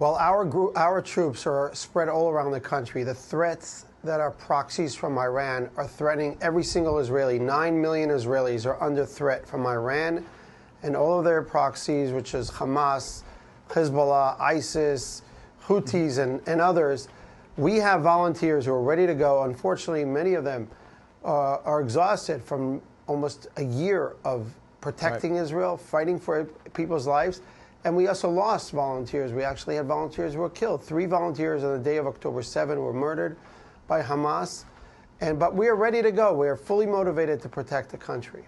Well, our group, our troops are spread all around the country. The threats that are proxies from Iran are threatening every single Israeli. Nine million Israelis are under threat from Iran and all of their proxies, which is Hamas, Hezbollah, ISIS, Houthis, and, and others. We have volunteers who are ready to go. Unfortunately, many of them uh, are exhausted from almost a year of protecting right. Israel, fighting for people's lives. And we also lost volunteers. We actually had volunteers who were killed. Three volunteers on the day of October 7 were murdered by Hamas. And, but we are ready to go. We are fully motivated to protect the country.